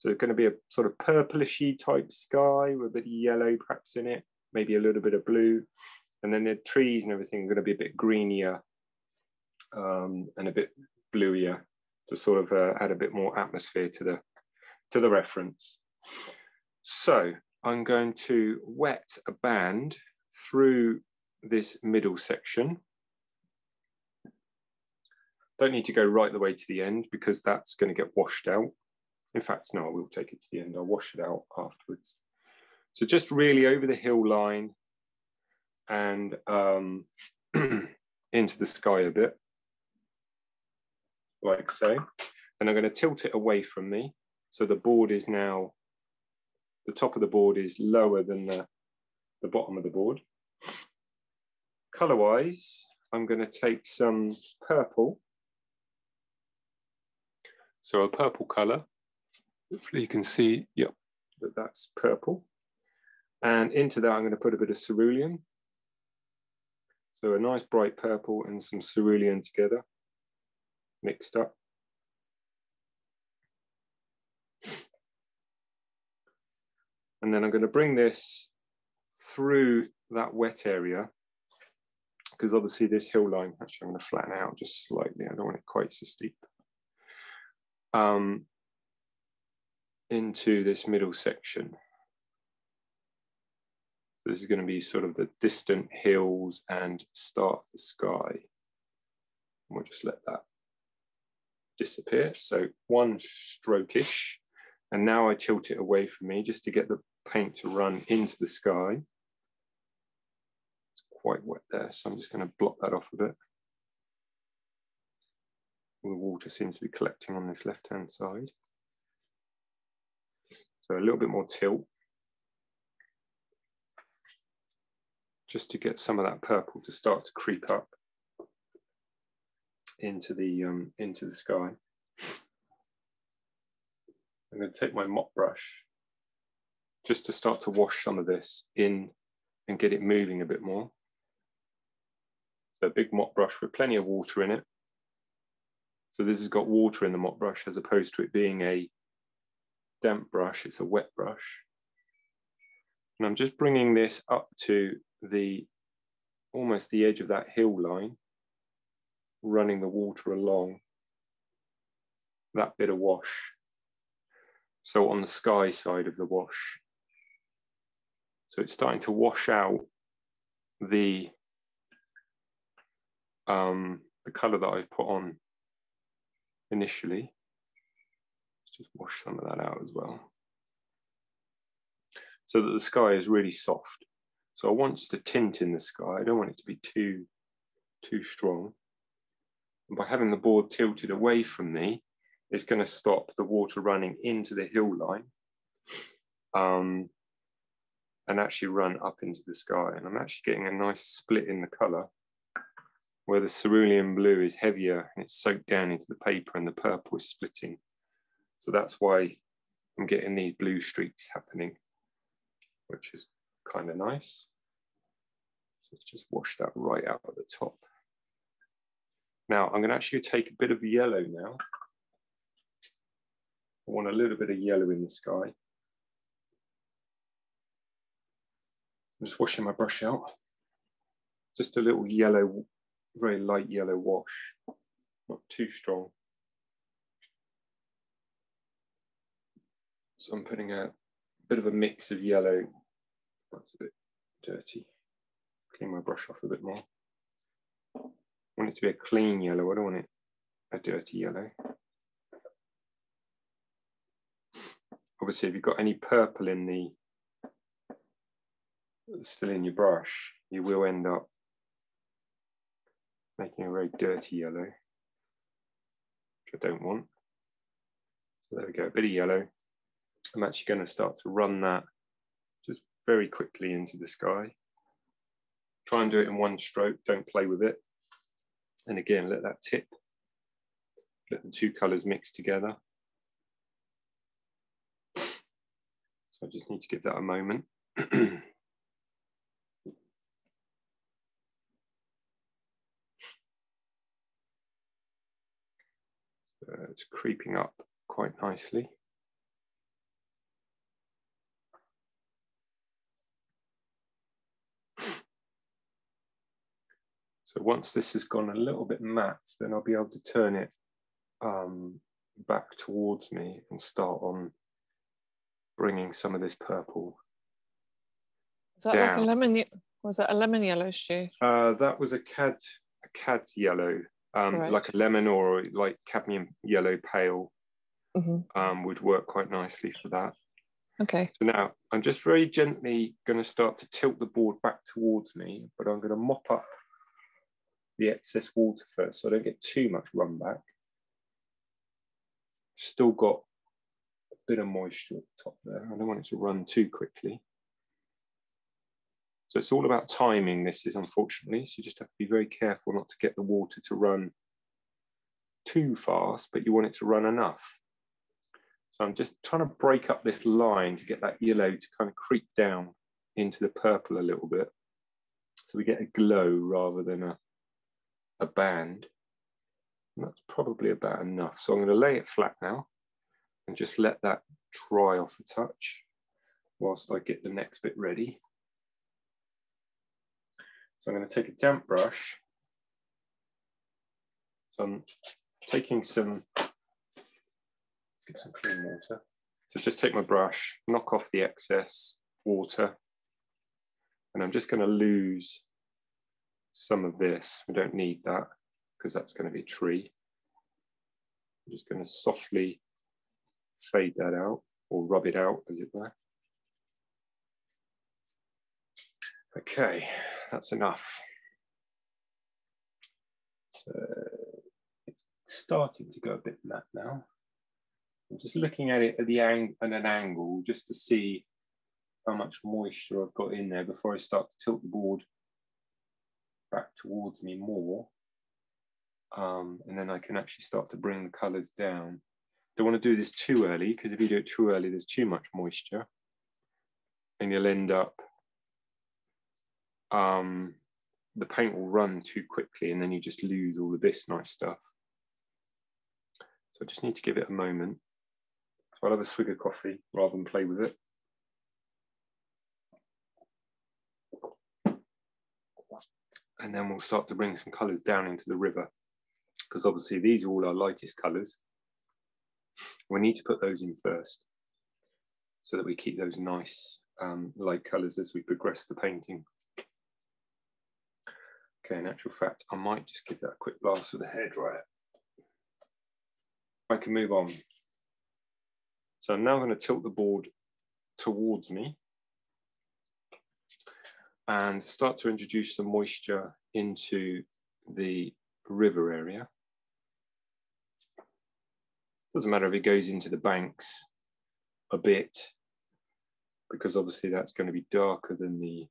So it's going to be a sort of purplishy type sky with a bit of yellow perhaps in it, maybe a little bit of blue. And then the trees and everything are going to be a bit greenier um, and a bit bluier to sort of uh, add a bit more atmosphere to the, to the reference. So I'm going to wet a band through this middle section. Don't need to go right the way to the end because that's going to get washed out. In fact, no, I will take it to the end. I'll wash it out afterwards. So just really over the hill line and um, into the sky a bit, like so. And I'm going to tilt it away from me. So the board is now, the top of the board is lower than the, the bottom of the board. Color-wise, I'm going to take some purple. So a purple color. Hopefully you can see, yep, that that's purple. And into that, I'm going to put a bit of cerulean. So a nice bright purple and some cerulean together, mixed up. And then I'm going to bring this through that wet area because obviously this hill line, actually I'm going to flatten out just slightly. I don't want it quite so steep. Um, into this middle section. This is going to be sort of the distant hills and start of the sky. And we'll just let that disappear. So one stroke-ish. And now I tilt it away from me just to get the paint to run into the sky It's quite wet there, so I'm just going to block that off a bit. the water seems to be collecting on this left-hand side. So a little bit more tilt. Just to get some of that purple to start to creep up into the um, into the sky. I'm going to take my mop brush just to start to wash some of this in and get it moving a bit more So a big mop brush with plenty of water in it. So this has got water in the mop brush as opposed to it being a damp brush, it's a wet brush. And I'm just bringing this up to the almost the edge of that hill line, running the water along that bit of wash. So on the sky side of the wash. So it's starting to wash out the um, the color that I've put on initially. Just wash some of that out as well. So that the sky is really soft. So I want just a tint in the sky. I don't want it to be too, too strong. And by having the board tilted away from me, it's going to stop the water running into the hill line um, and actually run up into the sky. And I'm actually getting a nice split in the color where the cerulean blue is heavier and it's soaked down into the paper and the purple is splitting. So that's why I'm getting these blue streaks happening, which is kind of nice. So let's just wash that right out at the top. Now I'm going to actually take a bit of yellow now. I want a little bit of yellow in the sky. I'm just washing my brush out. Just a little yellow very light yellow wash, not too strong. So I'm putting a bit of a mix of yellow. That's a bit dirty. Clean my brush off a bit more. I want it to be a clean yellow. I don't want it a dirty yellow. Obviously, if you've got any purple in the still in your brush, you will end up making a very dirty yellow, which I don't want. So there we go, a bit of yellow. I'm actually going to start to run that just very quickly into the sky. Try and do it in one stroke, don't play with it. And again, let that tip, let the two colors mix together. So I just need to give that a moment. It's creeping up quite nicely. So once this has gone a little bit matte, then I'll be able to turn it um, back towards me and start on bringing some of this purple. Is that down. like a lemon? Was that a lemon yellow shoe? Uh, that was a cad, a cad yellow, um, right. like a lemon or like cadmium yellow pale. Mm -hmm. um, would work quite nicely for that. Okay. So now I'm just very gently going to start to tilt the board back towards me, but I'm going to mop up the excess water first so I don't get too much run back. Still got a bit of moisture at the top there. I don't want it to run too quickly. So it's all about timing this is unfortunately. So you just have to be very careful not to get the water to run too fast, but you want it to run enough. So I'm just trying to break up this line to get that yellow to kind of creep down into the purple a little bit. So we get a glow rather than a a band. And that's probably about enough. So I'm going to lay it flat now and just let that dry off a touch whilst I get the next bit ready. So I'm going to take a damp brush. So I'm taking some, let's get some clean water. So just take my brush, knock off the excess water, and I'm just going to lose some of this. We don't need that because that's going to be a tree. I'm just going to softly fade that out or rub it out as it were. Okay, that's enough. So it's starting to go a bit matte now. I'm just looking at it at the ang at an angle just to see how much moisture I've got in there before I start to tilt the board back towards me more. Um, and then I can actually start to bring the colors down. Don't want to do this too early because if you do it too early, there's too much moisture and you'll end up, um, the paint will run too quickly and then you just lose all of this nice stuff. So I just need to give it a moment. So I'll have a swig of coffee rather than play with it. And then we'll start to bring some colours down into the river because obviously these are all our lightest colours. We need to put those in first so that we keep those nice um, light colours as we progress the painting. Okay, in actual fact, I might just give that a quick blast with a hairdryer. I can move on. So I'm now going to tilt the board towards me and start to introduce some moisture into the river area. Doesn't matter if it goes into the banks a bit, because obviously that's going to be darker than the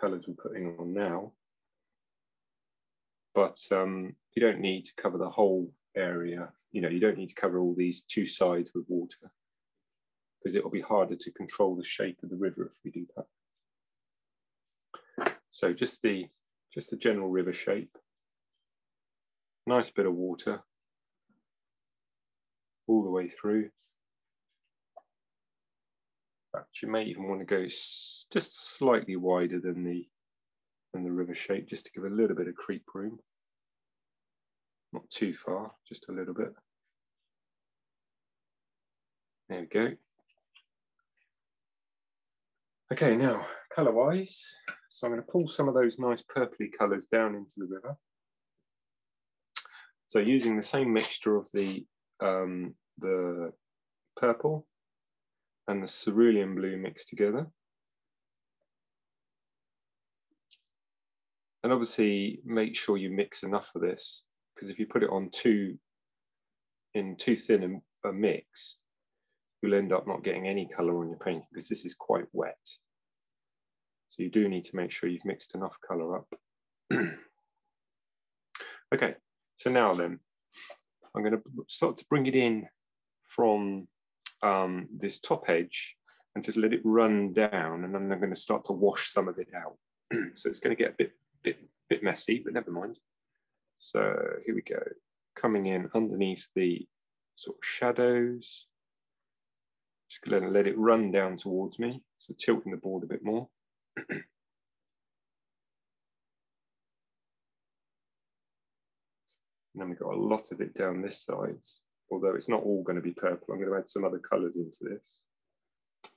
colours we're putting on now. But um, you don't need to cover the whole area. You know, you don't need to cover all these two sides with water because it will be harder to control the shape of the river if we do that. So just the just the general river shape. Nice bit of water all the way through. But you may even want to go just slightly wider than the than the river shape, just to give a little bit of creep room. Not too far, just a little bit. There we go. Okay, now color wise, so I'm going to pull some of those nice purpley colours down into the river. So using the same mixture of the, um, the purple and the cerulean blue mixed together. And obviously make sure you mix enough of this because if you put it on too, in too thin a mix, you'll end up not getting any color on your painting because this is quite wet. So you do need to make sure you've mixed enough color up. okay, so now then, I'm going to start to bring it in from um, this top edge and just let it run down and then I'm going to start to wash some of it out. so it's going to get a bit, bit, bit messy, but never mind. So here we go, coming in underneath the sort of shadows. Just to let it run down towards me. So tilting the board a bit more. Then we've got a lot of it down this side, although it's not all going to be purple. I'm going to add some other colours into this. A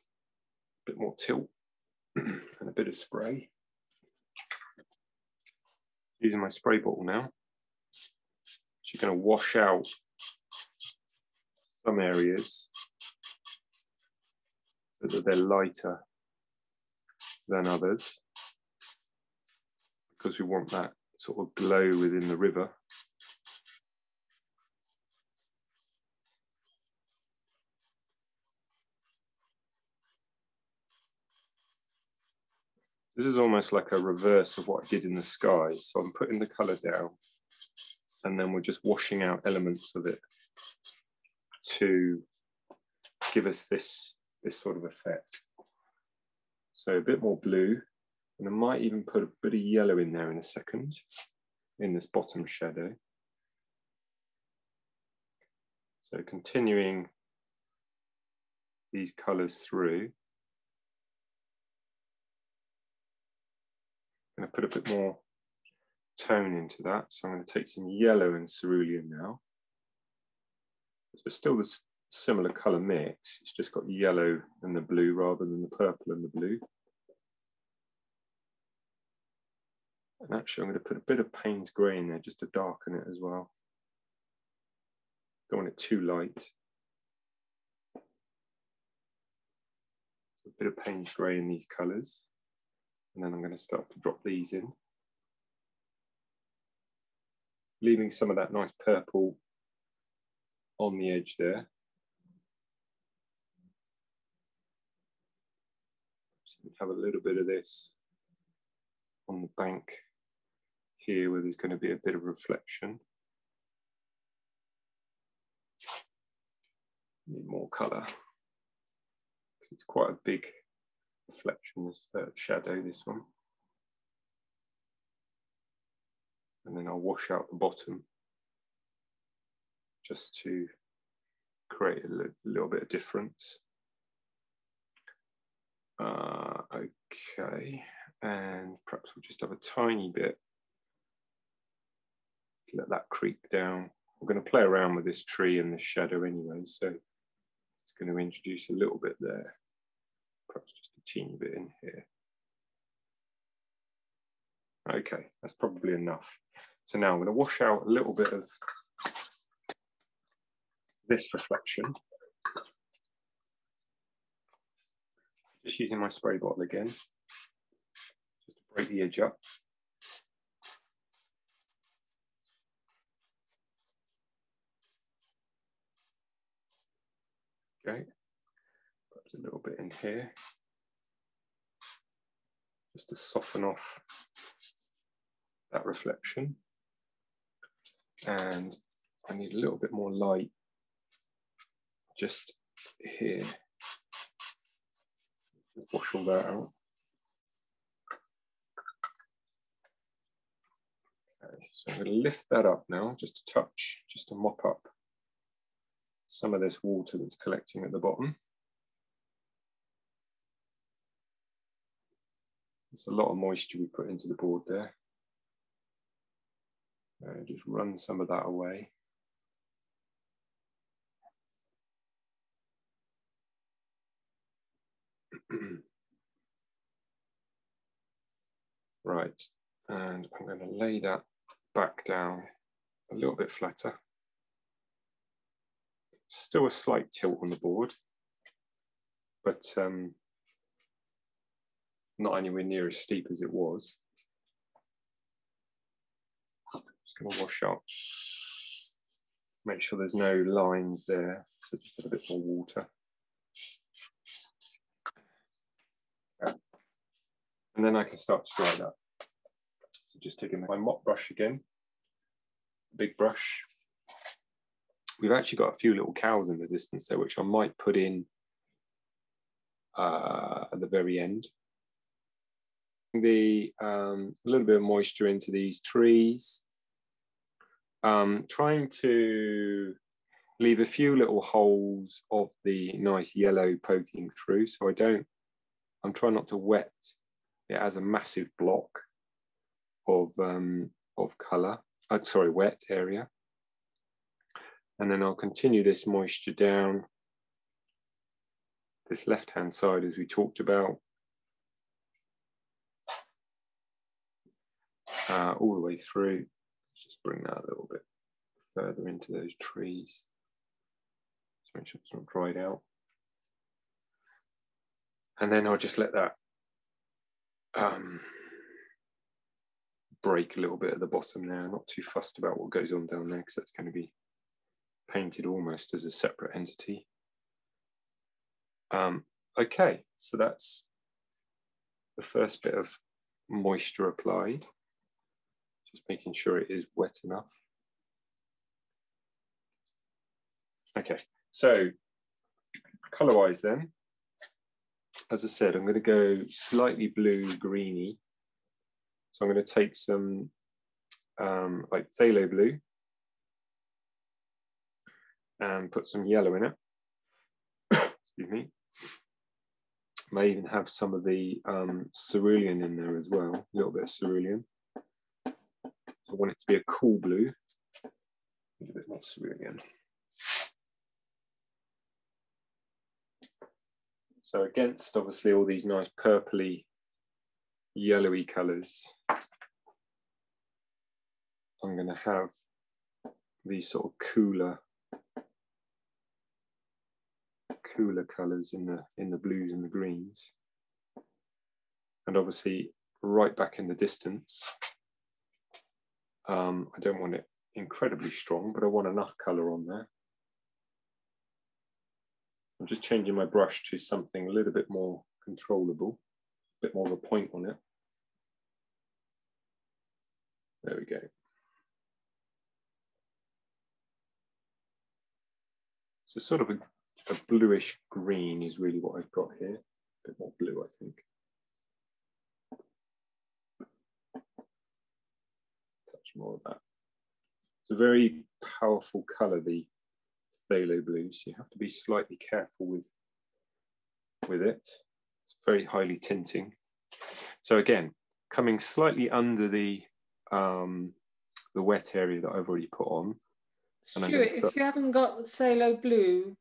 bit more tilt and a bit of spray. Using my spray bottle now. She's going to wash out some areas so that they're lighter than others because we want that sort of glow within the river. This is almost like a reverse of what I did in the sky. So I'm putting the color down and then we're just washing out elements of it to give us this, this sort of effect. So a bit more blue, and I might even put a bit of yellow in there in a second, in this bottom shadow. So continuing these colors through. And to put a bit more tone into that. So I'm going to take some yellow and cerulean now. So still the similar color mix. It's just got yellow and the blue rather than the purple and the blue. And actually I'm going to put a bit of Payne's grey in there just to darken it as well. Don't want it too light. a bit of Payne's grey in these colours. And then I'm going to start to drop these in. Leaving some of that nice purple on the edge there. So we have a little bit of this on the bank here where there's going to be a bit of reflection. Need more colour it's quite a big reflection, this uh, shadow, this one. And then I'll wash out the bottom just to create a li little bit of difference. Uh, okay, and perhaps we'll just have a tiny bit let that creep down. I'm going to play around with this tree and this shadow anyway, so it's going to introduce a little bit there, perhaps just a teeny bit in here. Okay, that's probably enough. So now I'm going to wash out a little bit of this reflection. Just using my spray bottle again, just to break the edge up. Okay, perhaps a little bit in here, just to soften off that reflection. And I need a little bit more light just here. Wash all that out. So I'm going to lift that up now, just a touch, just to mop up some of this water that's collecting at the bottom. There's a lot of moisture we put into the board there. Uh, just run some of that away. right, and I'm going to lay that back down a little bit flatter. Still a slight tilt on the board, but um, not anywhere near as steep as it was. Just to wash out, make sure there's no lines there, so just a bit more water. And then I can start to dry that. So just taking my mop brush again, big brush, we've actually got a few little cows in the distance there, which I might put in uh, at the very end. The um, a little bit of moisture into these trees. Um, trying to leave a few little holes of the nice yellow poking through, so I don't. I'm trying not to wet it as a massive block of um, of color. Uh, sorry, wet area. And then I'll continue this moisture down this left-hand side as we talked about. Uh, all the way through. Let's just bring that a little bit further into those trees. Just make sure it's not dried out. And then I'll just let that um, break a little bit at the bottom there. not too fussed about what goes on down there because that's going to be painted almost as a separate entity. Um, okay, so that's the first bit of moisture applied. Just making sure it is wet enough. Okay, so color-wise then, as I said, I'm going to go slightly blue greeny. So I'm going to take some um, like phthalo blue and put some yellow in it. Excuse me. May even have some of the um, cerulean in there as well, a little bit of cerulean. I want it to be a cool blue, a little bit more cerulean. So against obviously all these nice purpley, yellowy colours, I'm going to have these sort of cooler, cooler colours in the in the blues and the greens, and obviously right back in the distance. Um, I don't want it incredibly strong, but I want enough colour on there. I'm just changing my brush to something a little bit more controllable, a bit more of a point on it. There we go. So sort of a, a bluish green is really what I've got here. A bit more blue, I think. Touch more of that. It's a very powerful color, the phthalo blue, so You have to be slightly careful with, with it. It's very highly tinting. So again, coming slightly under the, um, the wet area that I've already put on. Stewart, if you haven't got the phthalo blue,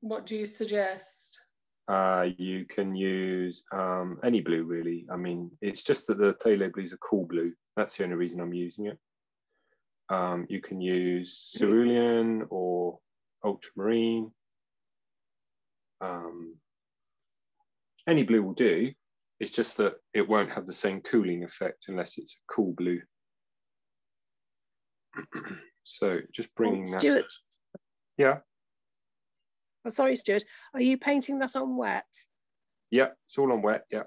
what do you suggest? Uh, you can use um, any blue really. I mean, it's just that the phthalo blue is a cool blue. That's the only reason I'm using it. Um, you can use cerulean or ultramarine. Um, any blue will do. It's just that it won't have the same cooling effect unless it's a cool blue. so just bringing Stewart. that. Yeah. Oh, sorry, Stewart. Are you painting that on wet? Yeah, it's all on wet. Yeah.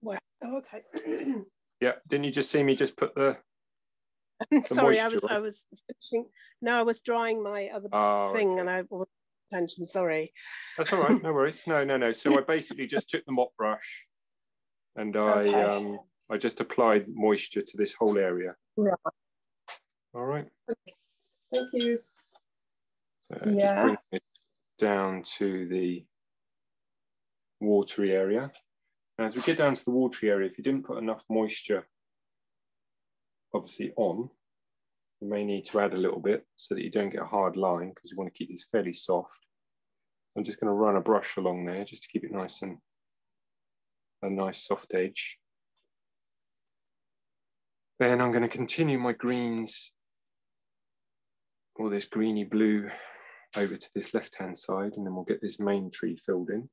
wet. Oh, okay. yeah. Didn't you just see me just put the Sorry, I was I was finishing. No, I was drawing my other oh, thing, okay. and I wasn't attention. Sorry. That's all right. No worries. No, no, no. So I basically just took the mop brush, and I okay. um I just applied moisture to this whole area. Right. All right. Okay. Thank you. So yeah. Down to the watery area. Now, as we get down to the watery area, if you didn't put enough moisture obviously on, you may need to add a little bit so that you don't get a hard line because you want to keep this fairly soft. I'm just going to run a brush along there just to keep it nice and a nice soft edge. Then I'm going to continue my greens or this greeny blue over to this left-hand side and then we'll get this main tree filled in.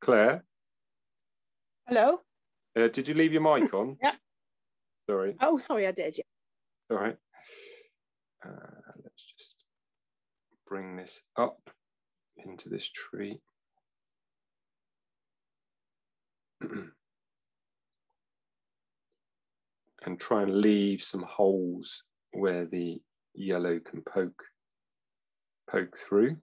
Claire? Hello? Uh, did you leave your mic on? yeah. Sorry. Oh, sorry, I did. Yeah. All right. Uh, let's just bring this up into this tree. and try and leave some holes where the yellow can poke poke through.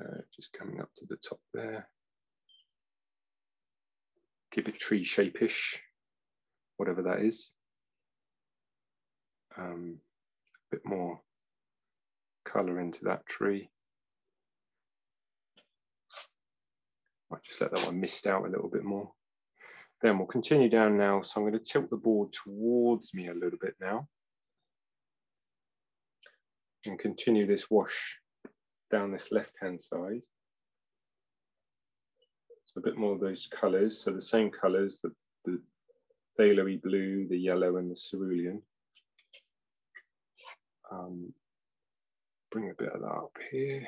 Uh, just coming up to the top there. Keep it tree shape-ish, whatever that is. Um, a bit more color into that tree. Might just let that one mist out a little bit more. Then we'll continue down now. So I'm going to tilt the board towards me a little bit now. And continue this wash down this left-hand side. So a bit more of those colours. So the same colours, the, the phthalo blue, the yellow and the cerulean. Um, bring a bit of that up here.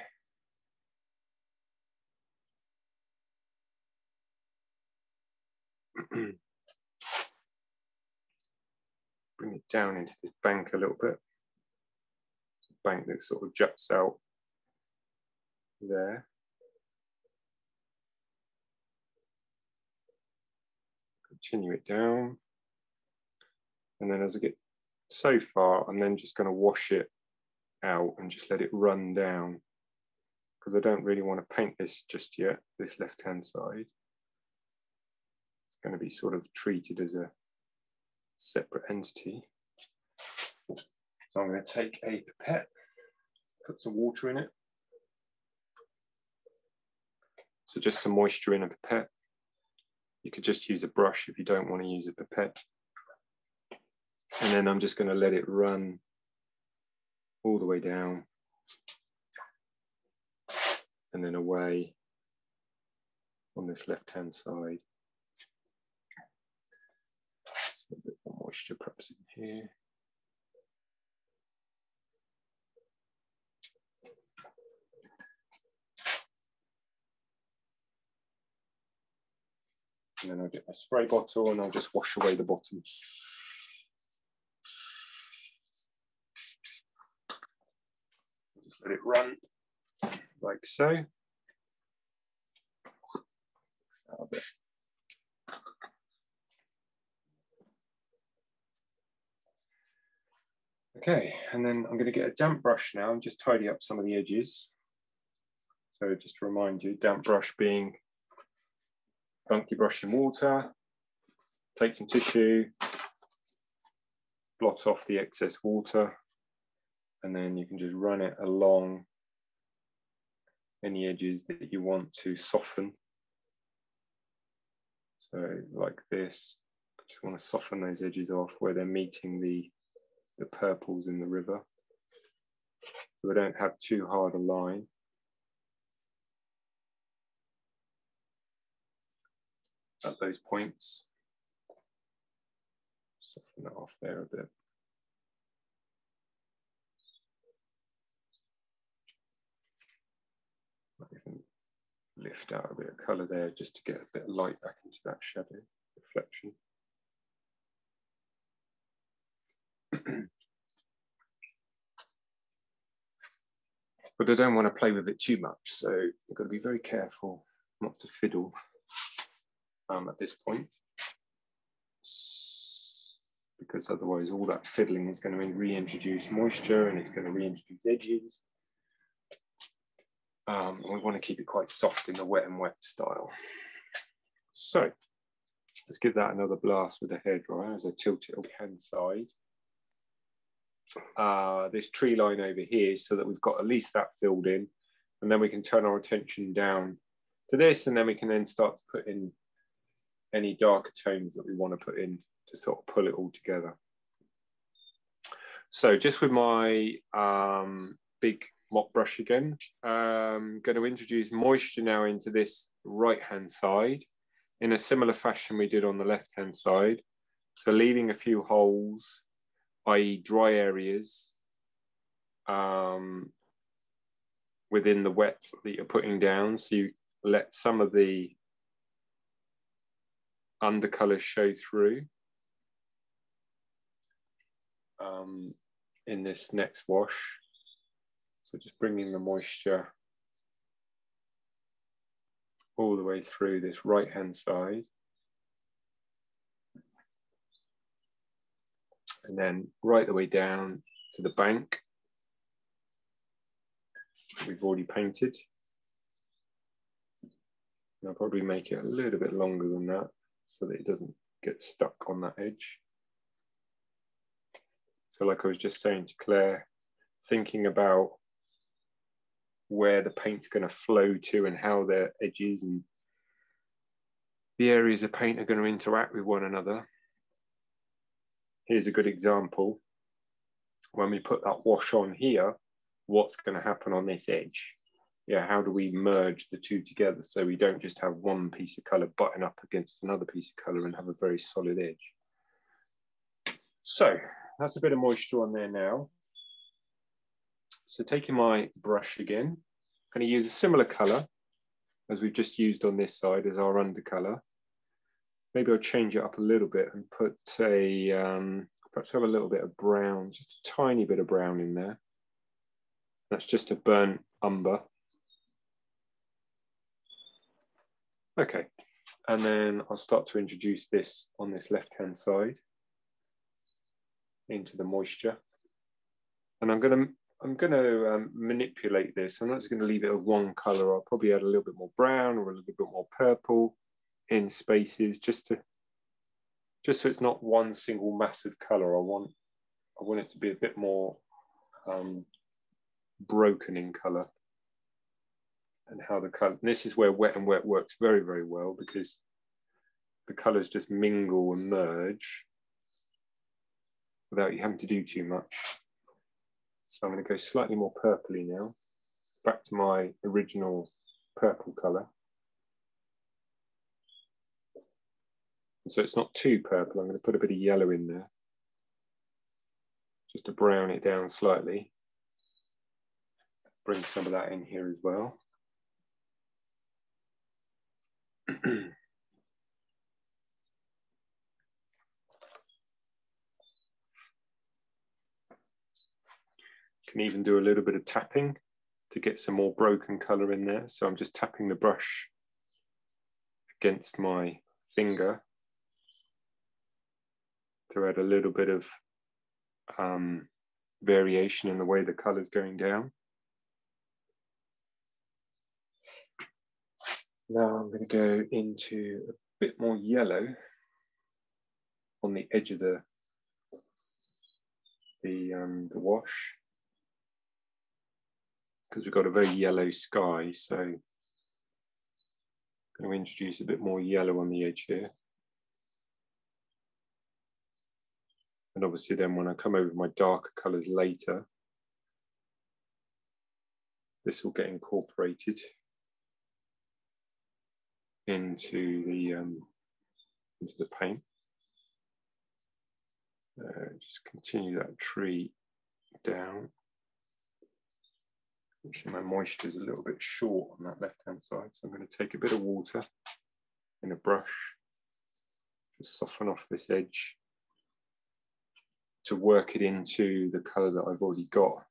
bring it down into this bank a little bit. A bank that sort of juts out there. Continue it down. And then as I get so far, I'm then just going to wash it out and just let it run down because I don't really want to paint this just yet, this left-hand side. Going to be sort of treated as a separate entity. So I'm going to take a pipette, put some water in it. So just some moisture in a pipette. You could just use a brush if you don't want to use a pipette. And then I'm just going to let it run all the way down and then away on this left hand side. So a bit more moisture perhaps in here. And then I'll get my spray bottle and I'll just wash away the bottom. Just let it run like so. Okay, and then I'm going to get a damp brush now and just tidy up some of the edges. So just to remind you, damp brush being funky brush in water, take some tissue, blot off the excess water, and then you can just run it along any edges that you want to soften. So like this, just want to soften those edges off where they're meeting the, the purples in the river. So we don't have too hard a line. At those points. Soften that off there a bit. lift out a bit of colour there just to get a bit of light back into that shadow reflection. but I don't want to play with it too much, so you've got to be very careful not to fiddle um, at this point, because otherwise all that fiddling is going to reintroduce moisture and it's going to reintroduce edges um, we want to keep it quite soft in the wet and wet style. So let's give that another blast with a hairdryer as I tilt it on hand side. Uh, this tree line over here so that we've got at least that filled in and then we can turn our attention down to this and then we can then start to put in any darker tones that we want to put in to sort of pull it all together. So just with my um, big mop brush again. I'm going to introduce moisture now into this right hand side in a similar fashion we did on the left hand side. So leaving a few holes, i.e. dry areas um, within the wet that you're putting down. So you let some of the undercolor show through um, in this next wash. So just bringing the moisture all the way through this right hand side. And then right the way down to the bank we've already painted. And I'll probably make it a little bit longer than that so that it doesn't get stuck on that edge. So like I was just saying to Claire, thinking about where the paint's going to flow to and how the edges and the areas of paint are going to interact with one another. Here's a good example. When we put that wash on here, what's going to happen on this edge? Yeah, how do we merge the two together so we don't just have one piece of color button up against another piece of color and have a very solid edge? So that's a bit of moisture on there now. So taking my brush again, I'm going to use a similar color as we've just used on this side as our undercolor. Maybe I'll change it up a little bit and put a, um, perhaps have a little bit of brown, just a tiny bit of brown in there. That's just a burnt umber. Okay, and then I'll start to introduce this on this left-hand side into the moisture. And I'm gonna I'm going to um, manipulate this. I'm not just going to leave it as one color. I'll probably add a little bit more brown or a little bit more purple in spaces just to, just so it's not one single massive color. I want, I want it to be a bit more um, broken in color and how the color, this is where wet and wet works very, very well because the colors just mingle and merge without you having to do too much. So I'm going to go slightly more purpley now, back to my original purple color. So it's not too purple, I'm going to put a bit of yellow in there, just to brown it down slightly. Bring some of that in here as well. Can even do a little bit of tapping to get some more broken color in there. So I'm just tapping the brush against my finger to add a little bit of um, variation in the way the color is going down. Now I'm going to go into a bit more yellow on the edge of the the, um, the wash because we've got a very yellow sky. So I'm going to introduce a bit more yellow on the edge here. And obviously then when I come over my darker colors later, this will get incorporated into the um, into the paint. Uh, just continue that tree down. Actually, my moisture is a little bit short on that left-hand side, so I'm going to take a bit of water in a brush to soften off this edge to work it into the colour that I've already got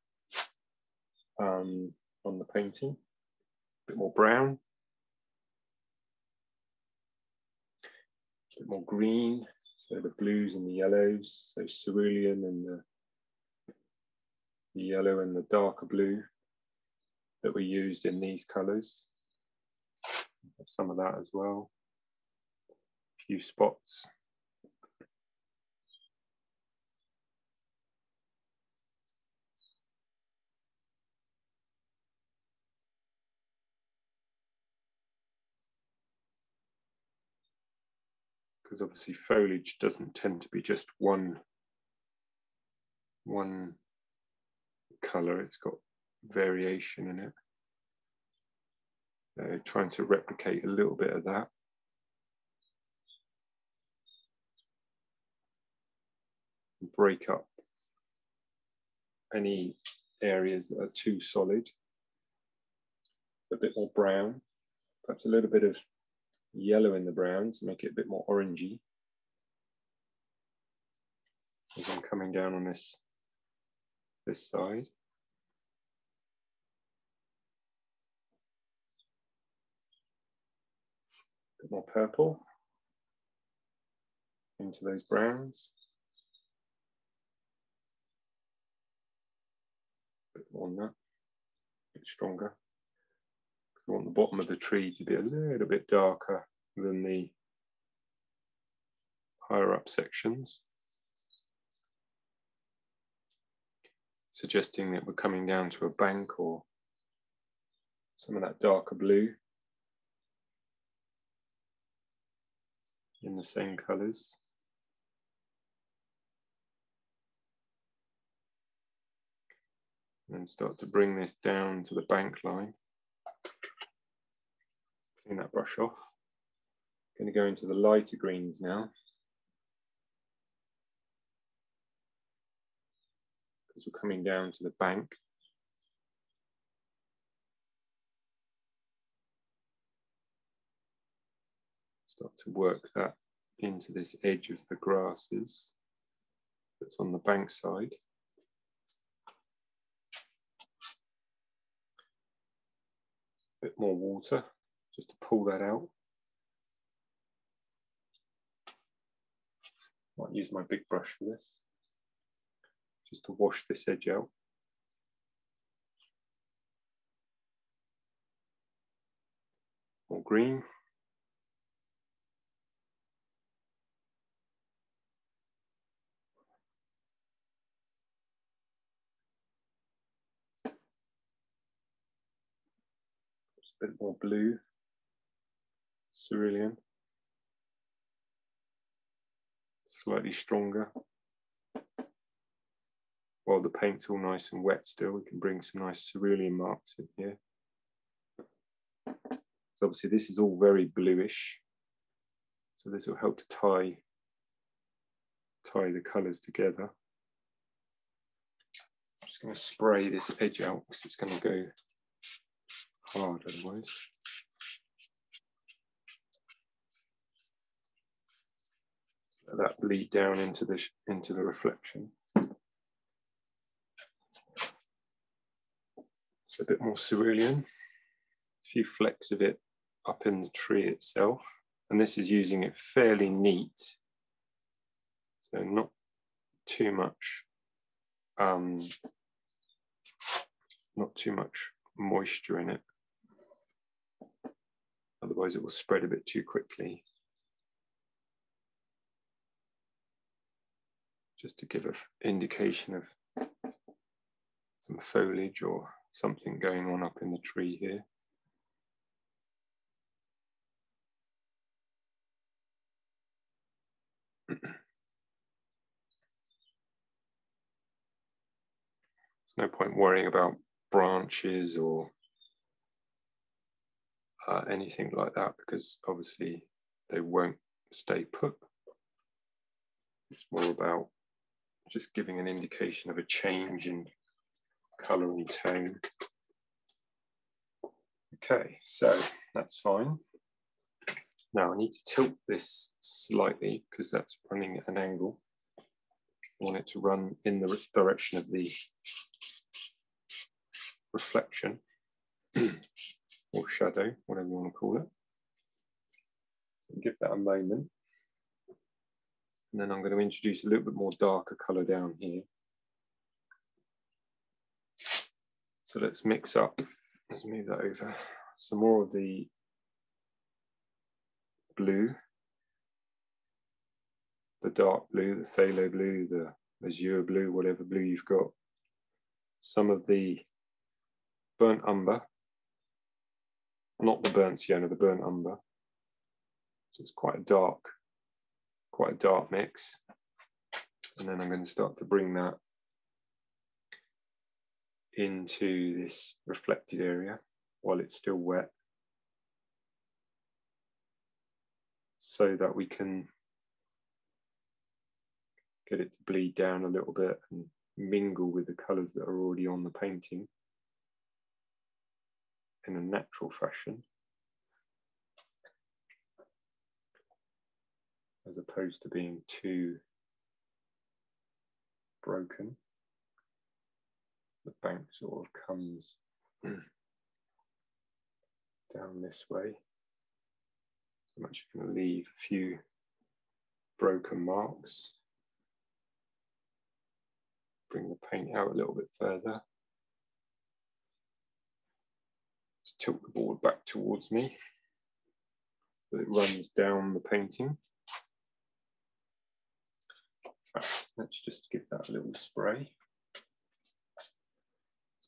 um, on the painting. A bit more brown, a bit more green, so the blues and the yellows, so cerulean and the, the yellow and the darker blue that we used in these colors. Some of that as well. A few spots. Because obviously foliage doesn't tend to be just one one color. It's got variation in it. Uh, trying to replicate a little bit of that. Break up any areas that are too solid. A bit more brown, perhaps a little bit of yellow in the brown to make it a bit more orangey. As I'm coming down on this, this side. A bit more purple into those browns. A bit more that, a bit stronger. Want the bottom of the tree to be a little bit darker than the higher up sections. Suggesting that we're coming down to a bank or some of that darker blue. in the same colours. And start to bring this down to the bank line. Clean that brush off. Going to go into the lighter greens now. Because we're coming down to the bank. Start to work that into this edge of the grasses that's on the bank side. Bit more water pull that out. Might use my big brush for this, just to wash this edge out. More green. bit more blue, cerulean, slightly stronger. While the paint's all nice and wet still, we can bring some nice cerulean marks in here. So obviously this is all very bluish. So this will help to tie, tie the colors together. I'm just gonna spray this edge out because it's gonna go hard otherwise. That bleed down into the into the reflection. So a bit more cerulean, a few flecks of it up in the tree itself. And this is using it fairly neat. So not too much, um, not too much moisture in it. Otherwise it will spread a bit too quickly. Just to give an indication of some foliage or something going on up in the tree here. There's no point worrying about branches or uh, anything like that because obviously they won't stay put. It's more about just giving an indication of a change in color and tone. Okay, so that's fine. Now I need to tilt this slightly because that's running at an angle. I want it to run in the direction of the reflection. or shadow, whatever you want to call it. give that a moment. And then I'm going to introduce a little bit more darker color down here. So let's mix up, let's move that over. Some more of the blue, the dark blue, the phthalo blue, the azure blue, whatever blue you've got. Some of the burnt umber, not the burnt sienna, the burnt umber. So it's quite a dark, quite a dark mix. And then I'm going to start to bring that into this reflected area while it's still wet so that we can get it to bleed down a little bit and mingle with the colours that are already on the painting in a natural fashion, as opposed to being too broken. The bank sort of comes down this way. I'm actually going to leave a few broken marks. Bring the paint out a little bit further. tilt the board back towards me so it runs down the painting. Let's just give that a little spray.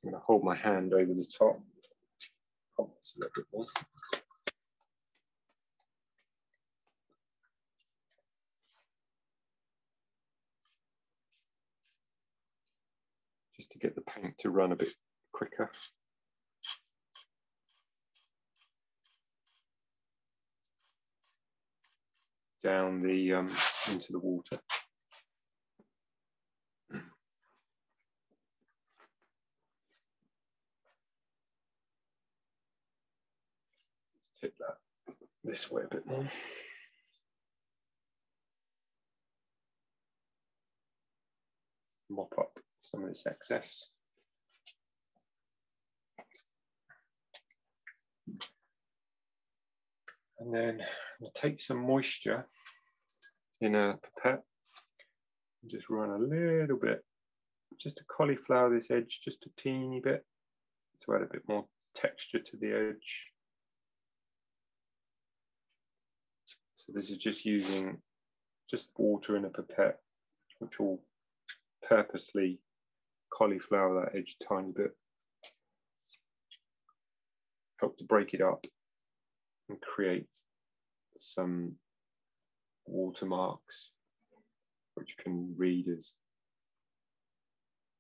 I'm going to hold my hand over the top. Pop this a little bit more. Just to get the paint to run a bit quicker. down the um, into the water. This way a bit more. Mop up some of this excess. And then I'll take some moisture in a pipette and just run a little bit, just to cauliflower this edge just a teeny bit to add a bit more texture to the edge. So this is just using just water in a pipette, which will purposely cauliflower that edge a tiny bit. Help to break it up and create some watermarks which you can read as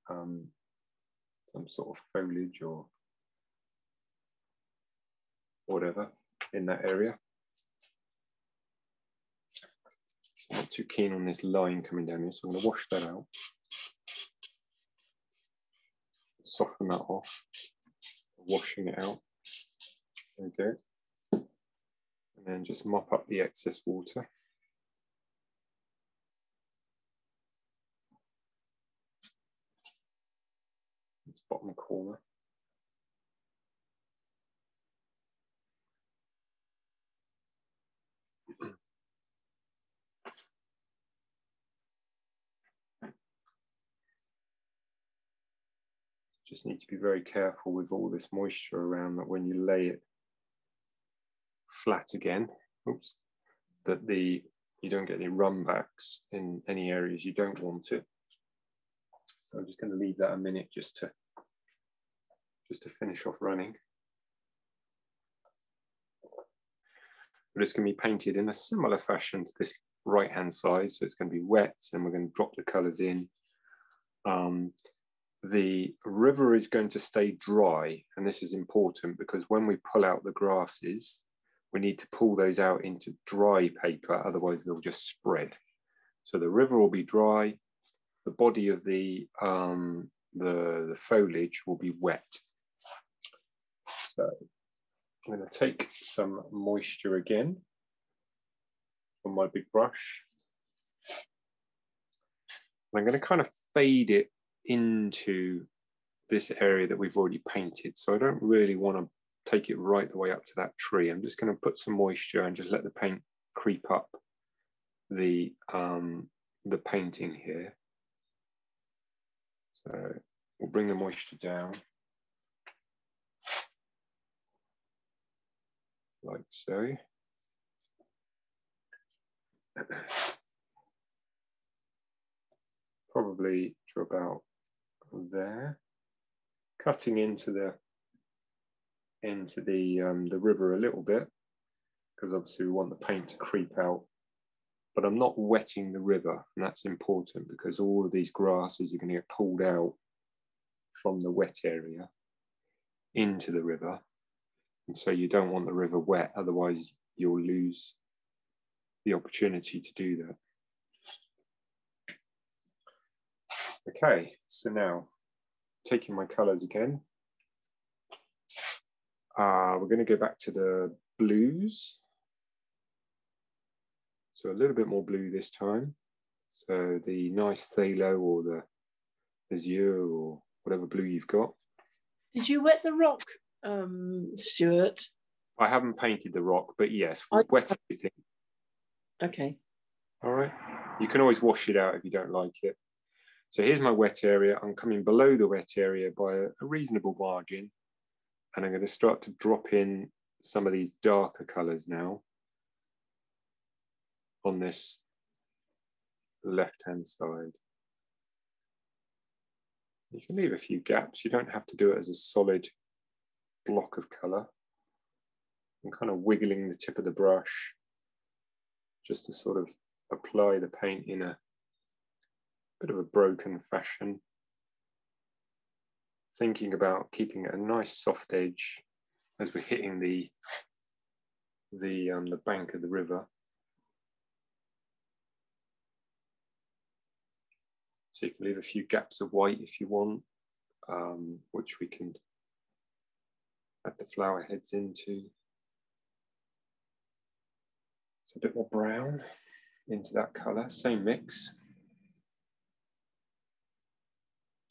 um, some sort of foliage or whatever in that area. I'm not too keen on this line coming down here, so I'm going to wash that out. Soften that off, washing it out. There we go. And then just mop up the excess water. This bottom corner. Just need to be very careful with all this moisture around that when you lay it flat again, oops, that the you don't get any runbacks in any areas you don't want to. So I'm just going to leave that a minute just to just to finish off running. But it's going to be painted in a similar fashion to this right hand side. So it's going to be wet and we're going to drop the colors in. Um, the river is going to stay dry. And this is important because when we pull out the grasses, we need to pull those out into dry paper, otherwise they'll just spread. So the river will be dry, the body of the, um, the, the foliage will be wet. So I'm going to take some moisture again on my big brush. I'm going to kind of fade it into this area that we've already painted. So I don't really want to take it right the way up to that tree. I'm just going to put some moisture and just let the paint creep up the um, the painting here. So we'll bring the moisture down like so. Probably to about there, cutting into the into the um, the river a little bit because obviously we want the paint to creep out. But I'm not wetting the river, and that's important because all of these grasses are going to get pulled out from the wet area into the river. And so you don't want the river wet, otherwise you'll lose the opportunity to do that. Okay, so now taking my colors again, uh, we're going to go back to the blues. So a little bit more blue this time. So the nice phthalo or the azure or whatever blue you've got. Did you wet the rock, um, Stewart? I haven't painted the rock, but yes, I... wet everything. Okay. All right. You can always wash it out if you don't like it. So here's my wet area. I'm coming below the wet area by a, reasonable margin. And I'm going to start to drop in some of these darker colors now on this left-hand side. You can leave a few gaps. You don't have to do it as a solid block of color. I'm kind of wiggling the tip of the brush just to sort of apply the paint in a bit of a broken fashion. thinking about keeping a nice soft edge as we're hitting the the um, the bank of the river. So you can leave a few gaps of white if you want, um, which we can add the flower heads into. So a bit more brown into that colour, same mix.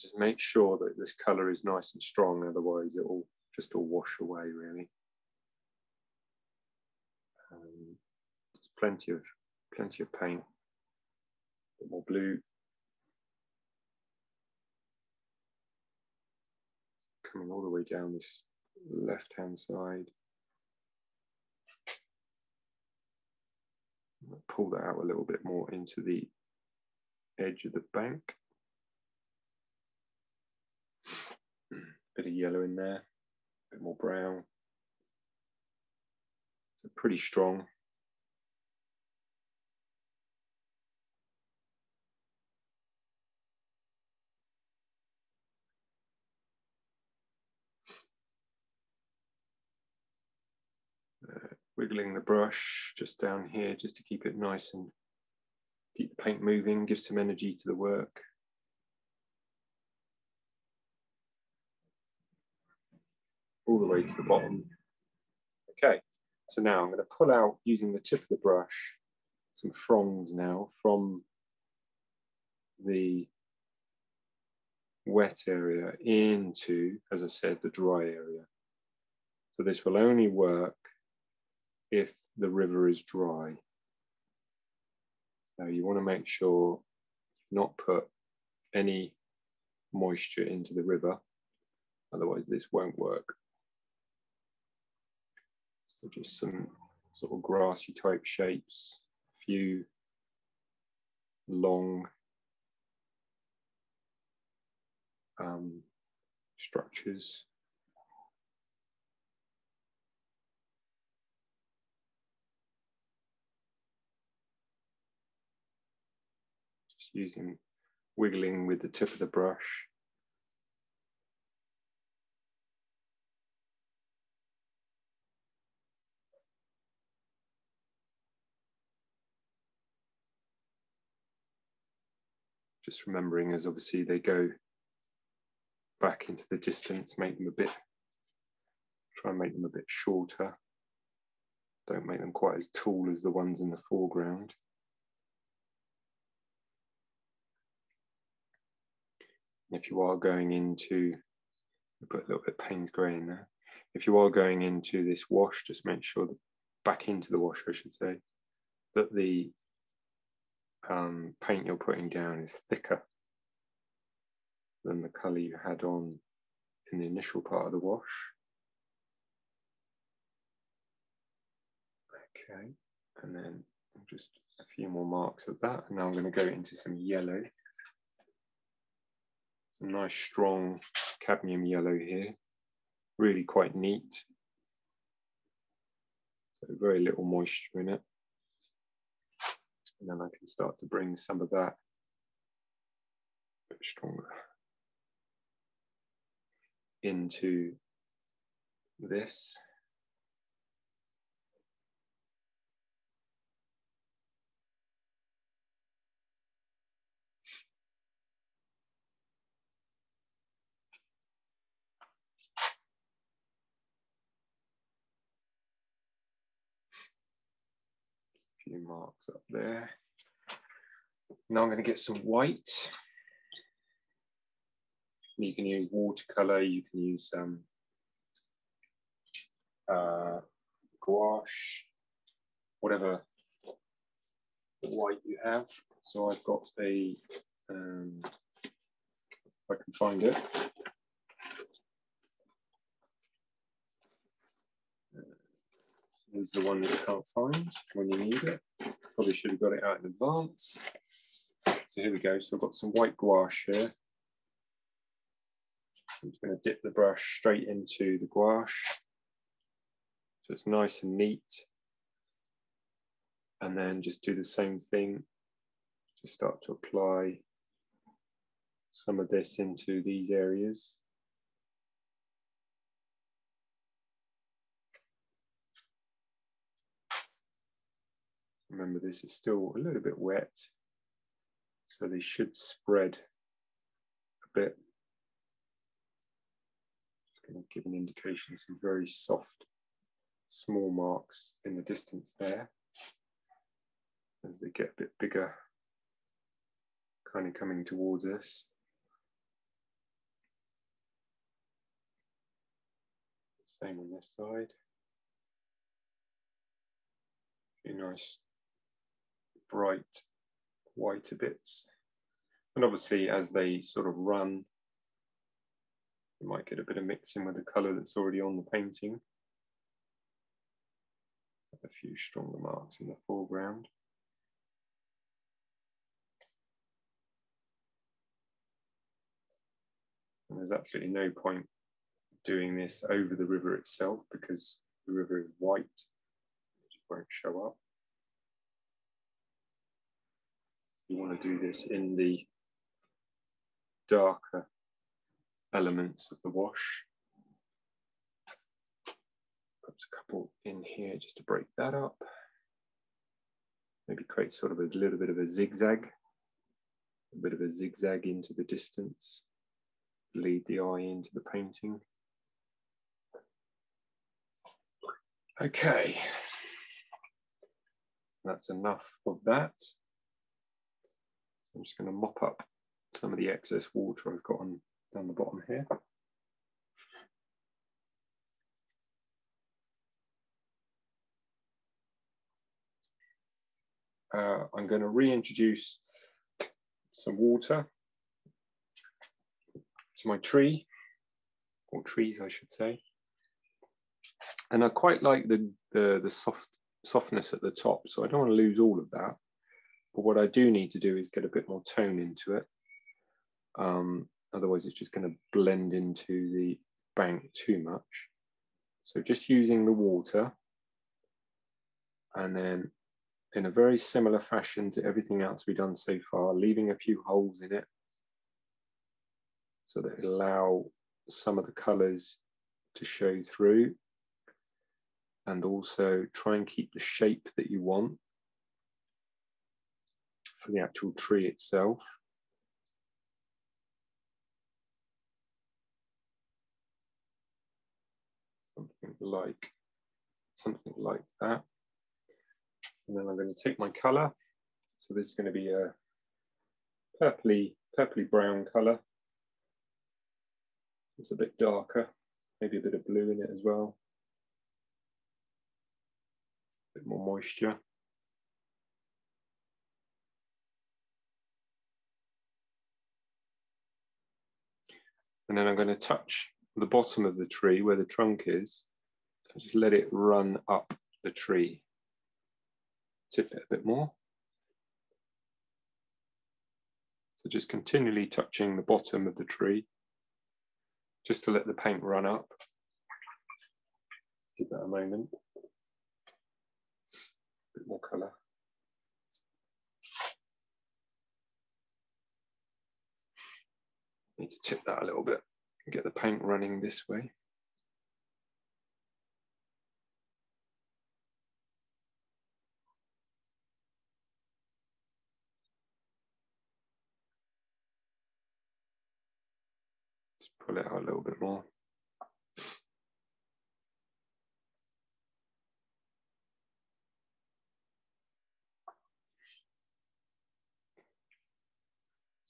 Just make sure that this colour is nice and strong, otherwise it will just all wash away really. Um, there's plenty of plenty of paint, a bit more blue. Coming all the way down this left hand side. Pull that out a little bit more into the edge of the bank. Bit of yellow in there, a bit more brown. So pretty strong. Uh, wiggling the brush just down here just to keep it nice and keep the paint moving, give some energy to the work. All the way to the bottom. Okay, so now I'm going to pull out using the tip of the brush some fronds now from the wet area into, as I said, the dry area. So this will only work if the river is dry. So you want to make sure not put any moisture into the river, otherwise this won't work. So just some sort of grassy type shapes, a few long um, structures. Just using wiggling with the tip of the brush. Just remembering as obviously they go back into the distance, make them a bit, try and make them a bit shorter. Don't make them quite as tall as the ones in the foreground. if you are going into, put a little bit of Payne's grey in there. If you are going into this wash, just make sure that back into the wash, I should say, that the um, paint you're putting down is thicker than the colour you had on in the initial part of the wash. Okay, and then just a few more marks of that. And now I'm going to go into some yellow Some nice strong cadmium yellow here, really quite neat. So very little moisture in it. And then I can start to bring some of that stronger into this. Few marks up there. Now I'm going to get some white. You can use watercolor, you can use um, uh, gouache, whatever white you have. So I've got a, um, if I can find it, is the one that you can't find when you need it. Probably should have got it out in advance. So here we go. So I've got some white gouache here. I'm just going to dip the brush straight into the gouache. So it's nice and neat. And then just do the same thing. Just start to apply some of this into these areas. Remember, this is still a little bit wet, so they should spread a bit. Just going to give an indication, of some very soft, small marks in the distance there. As they get a bit bigger, kind of coming towards us. Same on this side. A nice bright whiter bits. And obviously as they sort of run, you might get a bit of mixing with the colour that's already on the painting. A few stronger marks in the foreground. And there's absolutely no point doing this over the river itself because the river is white, it won't show up. You want to do this in the darker elements of the wash. Perhaps a couple in here just to break that up. Maybe create sort of a little bit of a zigzag, a bit of a zigzag into the distance, lead the eye into the painting. Okay, that's enough of that. I'm just going to mop up some of the excess water I've got on down the bottom here. Uh, I'm going to reintroduce some water to my tree, or trees I should say. And I quite like the, the, the soft softness at the top, so I don't want to lose all of that. But what I do need to do is get a bit more tone into it. Um, otherwise it's just going to blend into the bank too much. So just using the water and then in a very similar fashion to everything else we've done so far, leaving a few holes in it so that allow some of the colors to show through and also try and keep the shape that you want for the actual tree itself. Something like something like that. And then I'm going to take my color. So this is going to be a purpley, purpley brown color. It's a bit darker, maybe a bit of blue in it as well. A bit more moisture. And then I'm going to touch the bottom of the tree where the trunk is, and just let it run up the tree. Tip it a bit more. So just continually touching the bottom of the tree, just to let the paint run up. Give that a moment. A bit more colour. Need to tip that a little bit, get the paint running this way. Just pull it out a little bit more.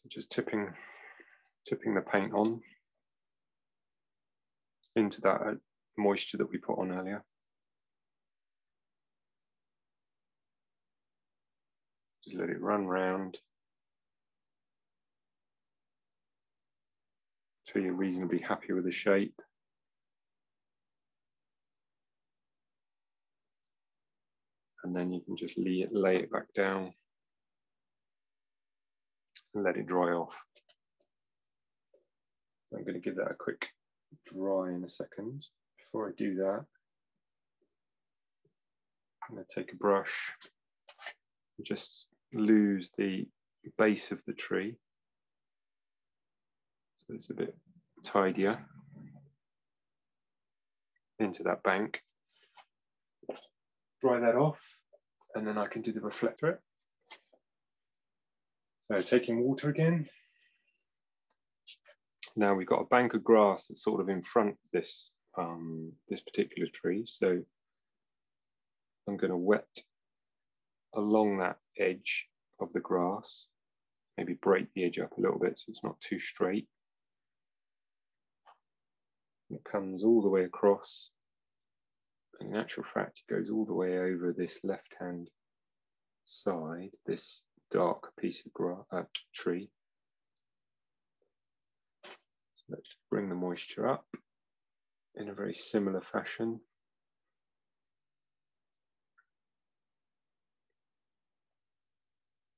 Just tipping tipping the paint on into that uh, moisture that we put on earlier. Just let it run round until you're reasonably happy with the shape. And then you can just lay it, lay it back down and let it dry off. I'm going to give that a quick dry in a second. Before I do that, I'm going to take a brush and just lose the base of the tree. So it's a bit tidier into that bank. Dry that off and then I can do the reflector. So taking water again. Now we've got a bank of grass that's sort of in front of this, um, this particular tree. So I'm going to wet along that edge of the grass, maybe break the edge up a little bit so it's not too straight. It comes all the way across. And in actual fact, it goes all the way over this left-hand side, this dark piece of uh, tree. Let's bring the moisture up in a very similar fashion.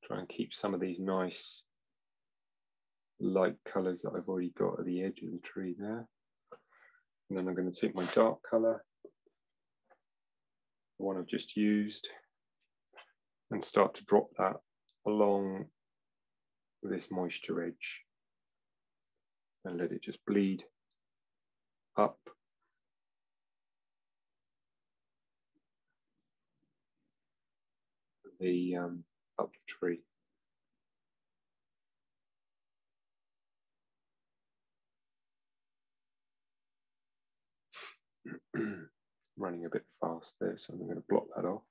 Try and keep some of these nice light colors that I've already got at the edge of the tree there. And then I'm going to take my dark color, the one I've just used, and start to drop that along this moisture edge and let it just bleed up the um, up the tree. Running a bit fast there, so I'm going to block that off.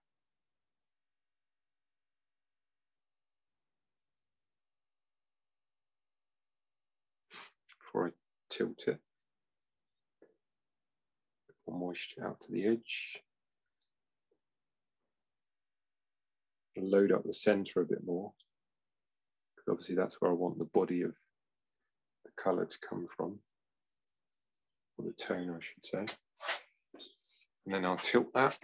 Before I tilt it, more moisture out to the edge. load up the center a bit more. Because obviously that's where I want the body of the color to come from, or the tone, I should say. And then I'll tilt that,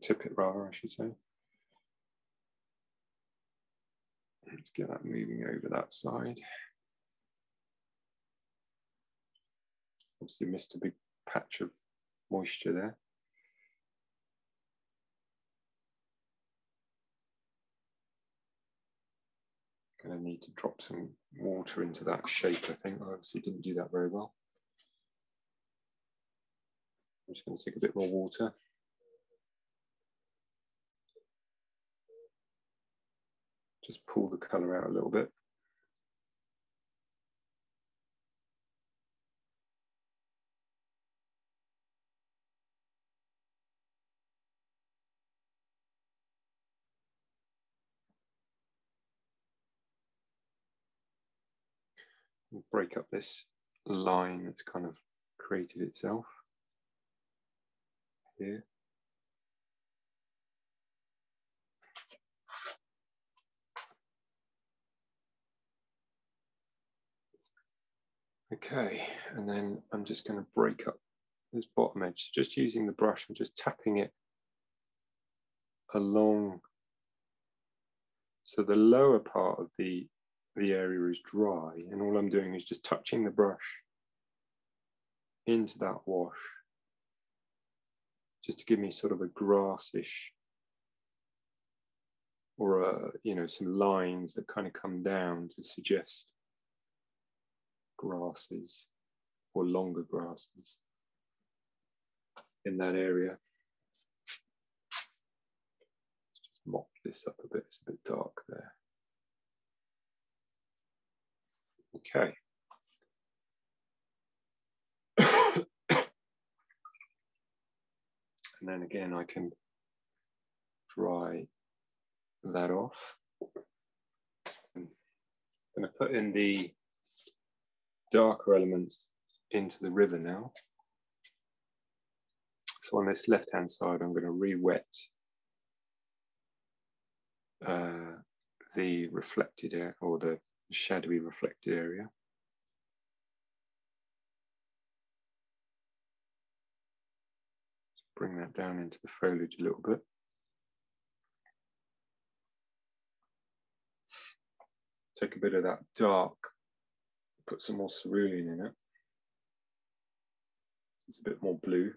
tip it rather, I should say. Let's get that moving over that side. Obviously missed a big patch of moisture there. going to need to drop some water into that shape, I think. I obviously didn't do that very well. I'm just going to take a bit more water. Just pull the colour out a little bit. break up this line that's kind of created itself here. Okay, and then I'm just going to break up this bottom edge, just using the brush and just tapping it along. So the lower part of the the area is dry and all I'm doing is just touching the brush into that wash just to give me sort of a grassish or a, you know some lines that kind of come down to suggest grasses or longer grasses in that area. Let's just mop this up a bit, it's a bit dark there. Okay. and then again, I can dry that off. I'm going to put in the darker elements into the river now. So on this left-hand side, I'm going to re-wet uh, the reflected air or the shadowy reflected area. bring that down into the foliage a little bit. Take a bit of that dark, put some more cerulean in it. It's a bit more blue.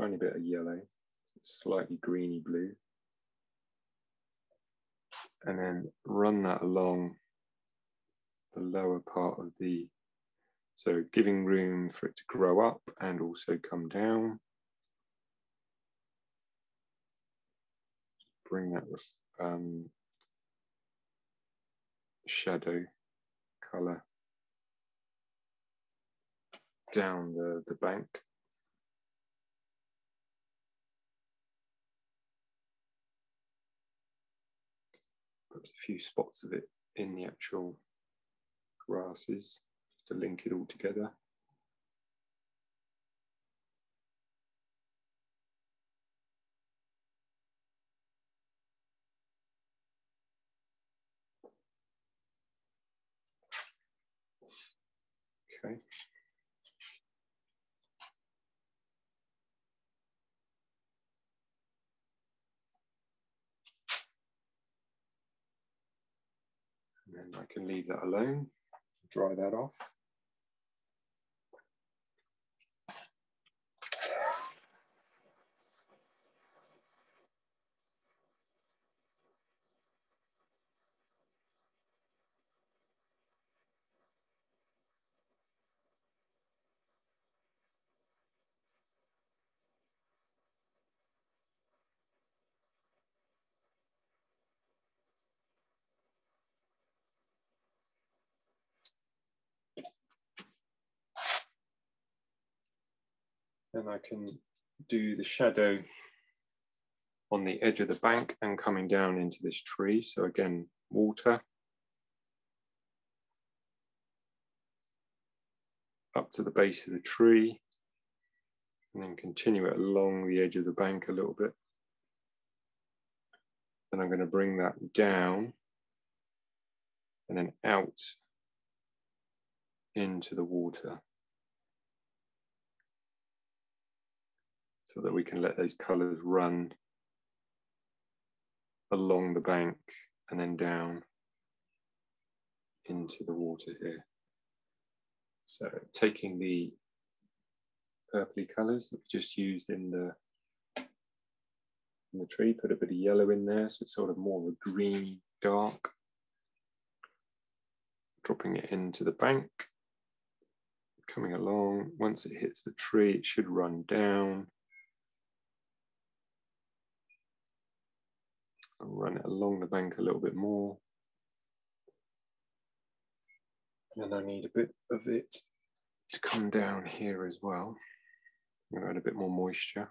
Tiny bit of yellow, slightly greeny blue and then run that along the lower part of the So giving room for it to grow up and also come down. Bring that um, shadow color down the, the bank. Perhaps a few spots of it in the actual grasses just to link it all together. Okay. And I can leave that alone, dry that off. Then I can do the shadow on the edge of the bank and coming down into this tree. So again, water. Up to the base of the tree and then continue it along the edge of the bank a little bit. Then I'm going to bring that down and then out into the water. So that we can let those colors run along the bank and then down into the water here. So taking the purpley colors that we just used in the in the tree, put a bit of yellow in there, so it's sort of more of a green dark. Dropping it into the bank, coming along. Once it hits the tree, it should run down I'll run it along the bank a little bit more. And I need a bit of it to come down here as well. I'm add a bit more moisture.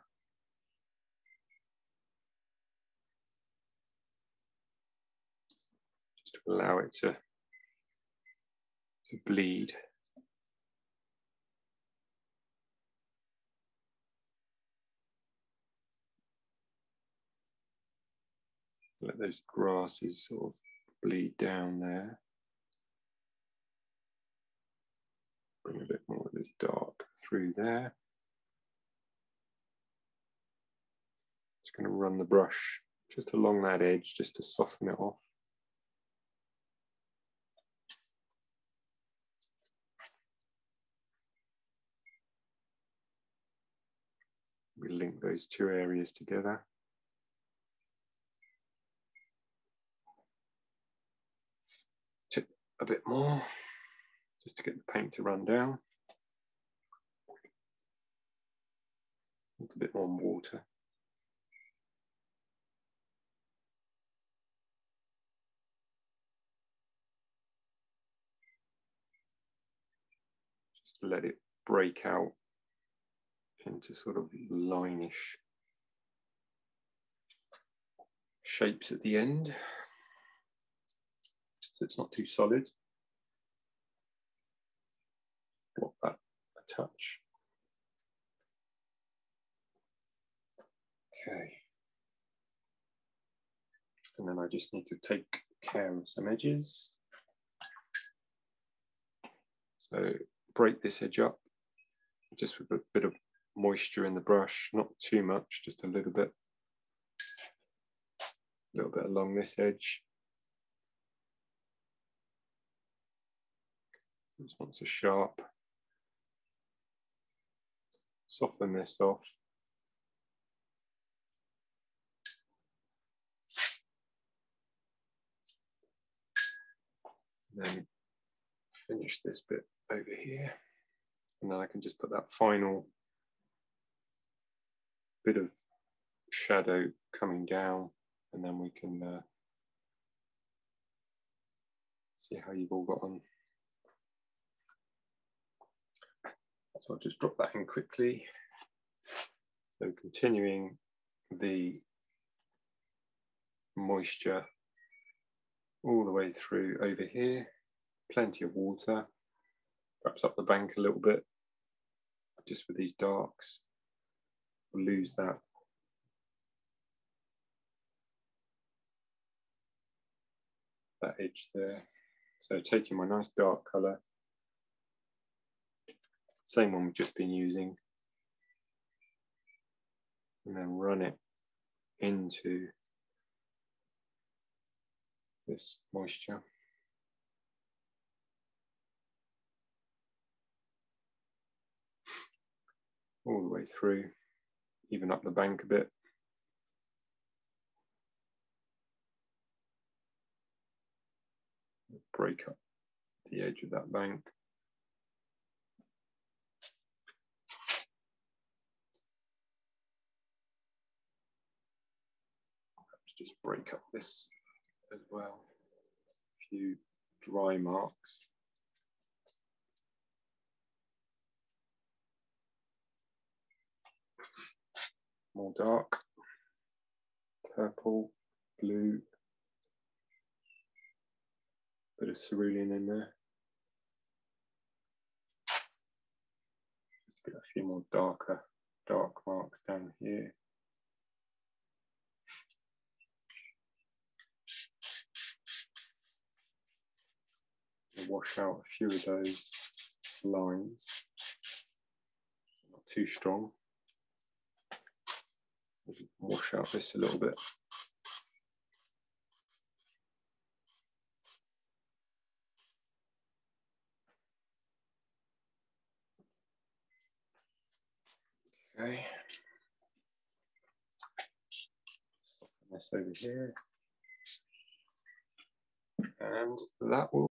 Just to allow it to, to bleed. Let those grasses sort of bleed down there. Bring a bit more of this dark through there. Just going to run the brush just along that edge just to soften it off. We link those two areas together. A bit more just to get the paint to run down. a bit more water. Just let it break out into sort of lineish shapes at the end so it's not too solid. Block that a touch. Okay. And then I just need to take care of some edges. So break this edge up just with a bit of moisture in the brush, not too much, just a little bit. A little bit along this edge. This one's a sharp. Soften this off. then finish this bit over here. And then I can just put that final bit of shadow coming down and then we can uh, see how you've all got on. So I'll just drop that in quickly. So continuing the moisture all the way through over here, plenty of water, perhaps up the bank a little bit, just with these darks. We'll lose that that edge there. So taking my nice dark color, same one we've just been using, and then run it into this moisture. All the way through, even up the bank a bit. break up the edge of that bank. Perhaps just break up this as well. A few dry marks. More dark, purple, blue, bit of cerulean in there. Just get a few more darker, dark marks down here. Wash out a few of those lines. Not too strong. Wash out this a little bit. Okay. This over here. And that will